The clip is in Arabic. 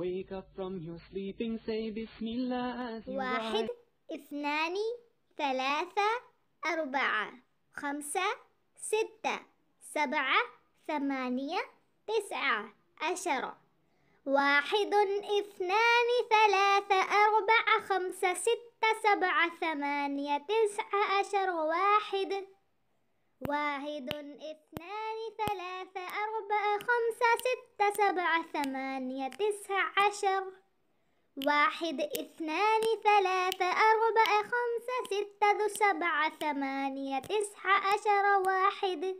Wake up from your sleeping, say Bismillah as you واحد. اثنان ثلاثة أربعة خمسة ستة سبعة ثمانية تسعة عشرة. واحد اثنان ثلاثة أربعة خمسة ستة سبعة ثمانية تسعة عشر. واحد. واحد اثنان ثلاثة أربعة ستة سبعة ثمانية تسعة عشر. واحد اثنان ثلاثة أربعة خمسة ستة سبعة ثمانية تسعة عشر واحد.